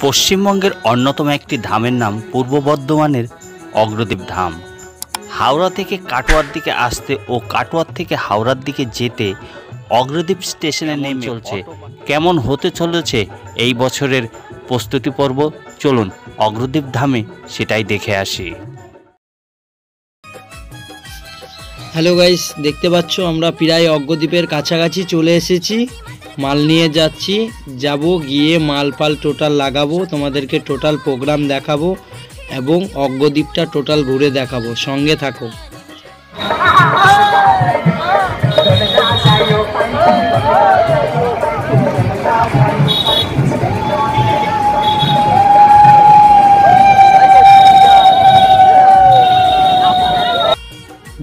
পশ্চিমবঙ্গের অন্যতম একটি ধামের নাম পূর্ব বর্ধমানের অগ্রদ্বীপ ধাম। হাওড়া থেকে কাটোয়ার দিকে আসতে ও কাটোয়ার থেকে হাওড়ার দিকে যেতে অগ্রদ্বীপ স্টেশনে নেমে চলছে? কেমন হতে চলেছে এই বছরের প্রস্তুতি পর্ব? চলুন অগ্রদ্বীপ ধামে সেটাই দেখে আসি। হ্যালো গাইস দেখতে পাচ্ছ আমরা প্রায় অগ্রদ্বীপের কাছাকাছি চলে এসেছি। মাল নিয়ে যাচ্ছি। যাব, গিয়ে মাল পাল টোটাল লাগাবো, তোমাদেরকে টোটাল প্রোগ্রাম দেখাবো এবং অগ্রদ্বীপটা টোটাল ঘুরে দেখাবো। সঙ্গে থাকো।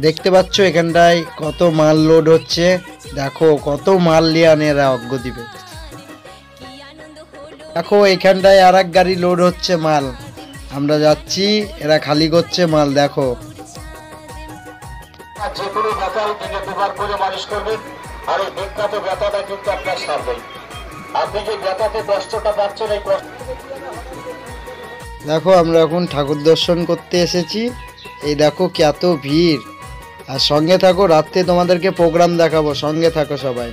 দেখতে পাচ্ছ এখানটায় কত মাল লোড হচ্ছে। দেখো কত মাল নিয়ে আনে এরা দিবে দেখো এখানটায় আর এক গাড়ি লোড হচ্ছে মাল। আমরা যাচ্ছি এরা খালি করছে মাল দেখো। যে কোনো ব্যথায় দিনে দুবার করে মালিশ করবেন আর এই বিখ্যাত ব্যথাটা কিন্তু আপনার সারবে আপনি যে ব্যথাতে কষ্টটা পাচ্ছেন এই কষ্ট দেখো আমরা এখন ঠাকুর দর্শন করতে এসেছি। এই দেখো কত ভিড়। আর সঙ্গে থাকো রাত্রে তোমাদেরকে প্রোগ্রাম দেখাবো। সঙ্গে থাকো সবাই।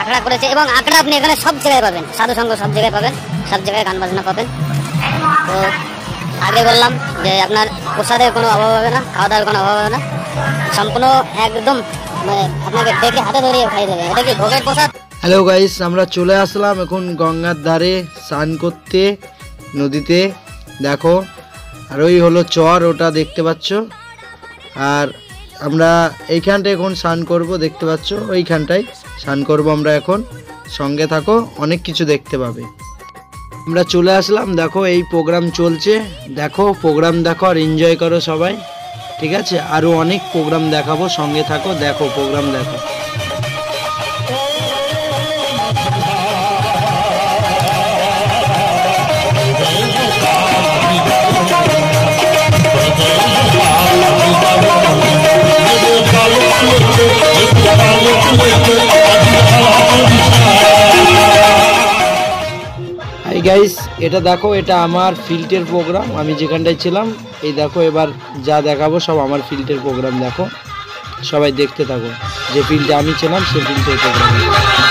আখড়া করেছে এবং আখড়া আপনি এখানে সব জায়গায় পাবেন। সাধু সঙ্গ সব জায়গায় পাবেন সব জায়গায় গান বাজনা পাবেন। তো আগে বললাম যে আপনার প্রসাদের কোনো অভাব হবে না খাওয়া দাওয়ার কোনো অভাব হবে না। সম্পূর্ণ একদম মানে আপনাকে ডেকে হাতে ধরিয়ে খাইয়ে দেবে। এটা কি ভোগের প্রসাদ? হ্যালো গাইস আমরা চলে আসলাম এখন গঙ্গার ধারে স্নান করতে নদীতে। দেখো আর ওই হলো চর ওটা দেখতে পাচ্ছ। আর আমরা এইখানটায় এখন স্নান করব, দেখতে পাচ্ছ? ওইখানটায় স্নান করব আমরা এখন। সঙ্গে থাকো, অনেক কিছু দেখতে পাবে। আমরা চলে আসলাম, দেখো এই প্রোগ্রাম চলছে। দেখো প্রোগ্রাম দেখো আর এনজয় করো সবাই, ঠিক আছে? আরও অনেক প্রোগ্রাম দেখাবো, সঙ্গে থাকো, দেখো প্রোগ্রাম দেখো। হাই গাইস এটা দেখো, এটা আমার ফিল্টের প্রোগ্রাম আমি যেখানটায় ছিলাম, এই দেখো এবার যা দেখাবো, সব আমার ফিল্টের প্রোগ্রাম দেখো। সবাই দেখতে থাকো, যে ফিল্ডে আমি ছিলাম, সে ফিল্টের প্রোগ্রাম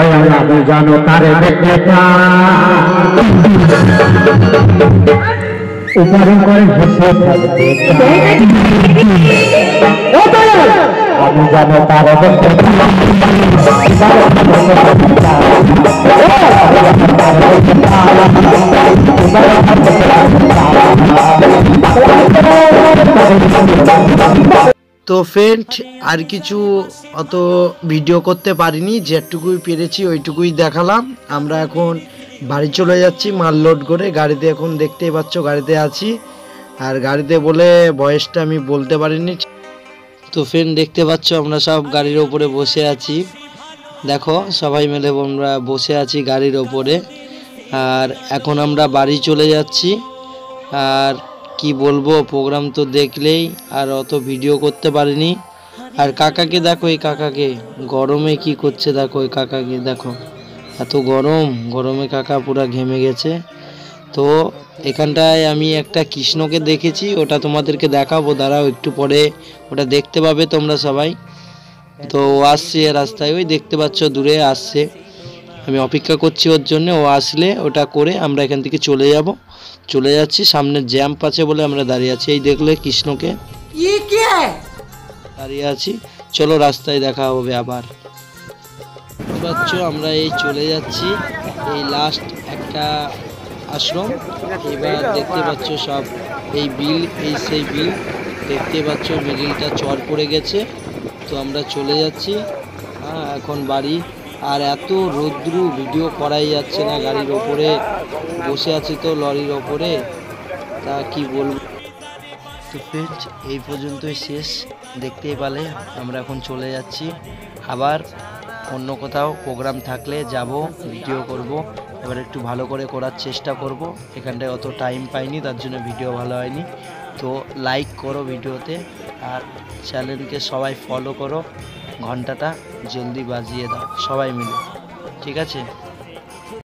দয়াল আমি জানো তারে দেখতে উপরে করে হেসে থাকতে ও দয়াল আমি জানো তারে দেখতে তো ফ্রেন্ড আর কিছু অত ভিডিও করতে পারিনি, যেটুকুই পেরেছি ওইটুকুই দেখালাম। আমরা এখন বাড়ি চলে যাচ্ছি মাল লোড করে, গাড়িতে এখন দেখতেই পাচ্ছ গাড়িতে আছি। আর গাড়িতে বলে বয়সটা আমি বলতে পারিনি। তো ফ্রেন্ড দেখতে পাচ্ছ আমরা সব গাড়ির ওপরে বসে আছি। দেখো, সবাই মিলে আমরা বসে আছি গাড়ির ওপরে। আর এখন আমরা বাড়ি চলে যাচ্ছি। আর কি বলব প্রোগ্রাম তো দেখলেই আর অত ভিডিও করতে পারিনি। আর কাকাকে দেখো এই কাকাকে, গরমে কি করছে দেখো ওই কাকাকে দেখো। এত গরম, গরমে কাকা পুরো ঘেমে গেছে। তো এখানটায় আমি একটা কৃষ্ণকে দেখেছি, ওটা তোমাদেরকে দেখাবো, দাঁড়াও একটু পরে ওটা দেখতে পাবে তোমরা সবাই। তো ও আসছে রাস্তায়, ওই দেখতে পাচ্ছ দূরে আসছে। আমি অপেক্ষা করছি ওর জন্য, ও আসলে ওটা করে আমরা এখান থেকে চলে যাব। চলে যাচ্ছি সামনে জ্যাম্প আছে বলে আমরা দাঁড়িয়ে আছি। এই দেখলে কৃষ্ণকে? দাঁড়িয়ে আছি। চলো রাস্তায় দেখা হবে আবার। পাচ্ছ আমরা এই চলে যাচ্ছি। এই লাস্ট একটা আশ্রম। এবার দেখতে পাচ্ছ সব এই বিল এই সেই বিল। দেখতে পাচ্ছ মিডিলটা চর পড়ে গেছে। তো আমরা চলে যাচ্ছি। হ্যাঁ এখন বাড়ি। আর এত রৌদ্রু ভিডিও করাই যাচ্ছে না গাড়ির ওপরে। বসে আছি তো লরির ওপরে। তা কি বলব? তো ফ্রেন্ডস এই পর্যন্তই শেষ। দেখতেই পালে, আমরা এখন চলে যাচ্ছি। আবার অন্য কোথাও প্রোগ্রাম থাকলে যাব ভিডিও করব। এবার একটু ভালো করে করার চেষ্টা করব। এখানটায় অত টাইম পাইনি, তার জন্য ভিডিও ভালো হয়নি। তো লাইক করো ভিডিওতে আর চ্যানেলকে সবাই ফলো করো। ঘন্টাটা জলদি বাজিয়ে দাও সবাই মিলে। ঠিক আছে?